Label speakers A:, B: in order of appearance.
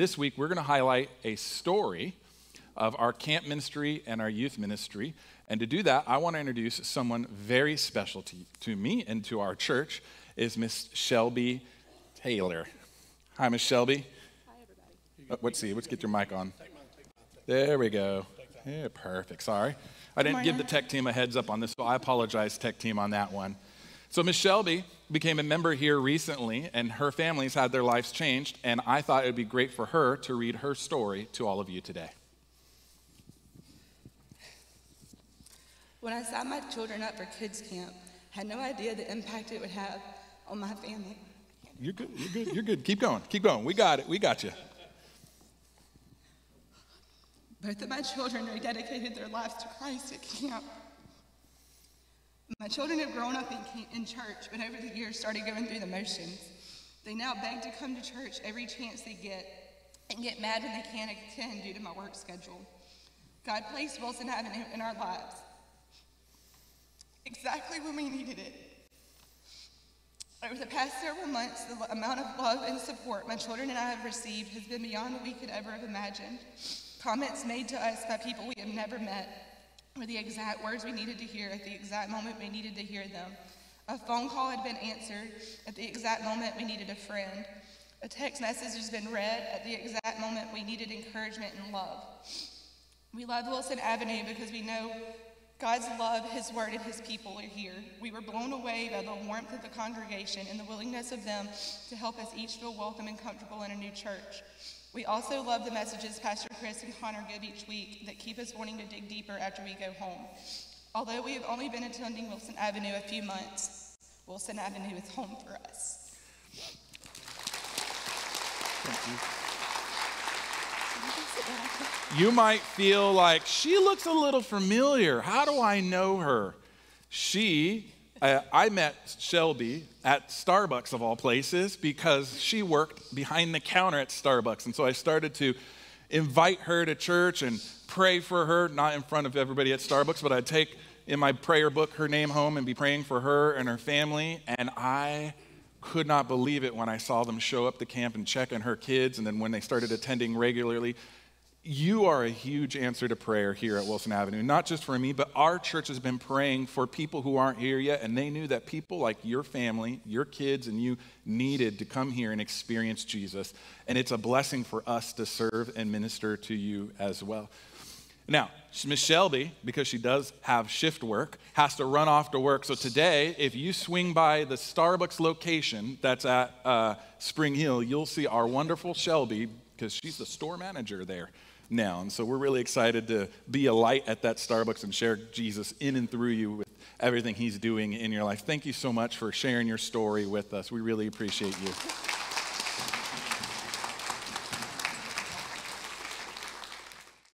A: this week we're going to highlight a story of our camp ministry and our youth ministry. And to do that, I want to introduce someone very special to, to me and to our church is Miss Shelby Taylor. Hi, Miss Shelby.
B: Hi, everybody.
A: Uh, let's see, let's get your mic on. There we go. Yeah, perfect. Sorry. I didn't give the tech team a heads up on this, so I apologize, tech team, on that one. So, Miss Shelby became a member here recently, and her family's had their lives changed, and I thought it would be great for her to read her story to all of you today.
B: When I signed my children up for kids camp, I had no idea the impact it would have on my family.
A: You're good. You're good. You're good. Keep going. Keep going. We got it. We got you.
B: Both of my children rededicated their lives to Christ at camp. My children have grown up in, in church, but over the years started going through the motions. They now beg to come to church every chance they get and get mad when they can't attend due to my work schedule. God placed Wilson Avenue in our lives exactly when we needed it. Over the past several months, the amount of love and support my children and I have received has been beyond what we could ever have imagined. Comments made to us by people we have never met were the exact words we needed to hear at the exact moment we needed to hear them. A phone call had been answered at the exact moment we needed a friend. A text message has been read at the exact moment we needed encouragement and love. We love Wilson Avenue because we know God's love, His word, and His people are here. We were blown away by the warmth of the congregation and the willingness of them to help us each feel welcome and comfortable in a new church. We also love the messages Pastor Chris and Connor give each week that keep us wanting to dig deeper after we go home. Although we have only been attending Wilson Avenue a few months, Wilson Avenue is home for us.
A: Thank you. You might feel like she looks a little familiar. How do I know her? She, uh, I met Shelby at Starbucks of all places because she worked behind the counter at Starbucks. And so I started to invite her to church and pray for her, not in front of everybody at Starbucks, but I'd take in my prayer book her name home and be praying for her and her family. And I could not believe it when I saw them show up to camp and check on her kids. And then when they started attending regularly, you are a huge answer to prayer here at Wilson Avenue, not just for me, but our church has been praying for people who aren't here yet, and they knew that people like your family, your kids, and you needed to come here and experience Jesus. And it's a blessing for us to serve and minister to you as well. Now, Miss Shelby, because she does have shift work, has to run off to work. So today, if you swing by the Starbucks location that's at uh, Spring Hill, you'll see our wonderful Shelby because she's the store manager there now. And so we're really excited to be a light at that Starbucks and share Jesus in and through you with everything he's doing in your life. Thank you so much for sharing your story with us. We really appreciate you.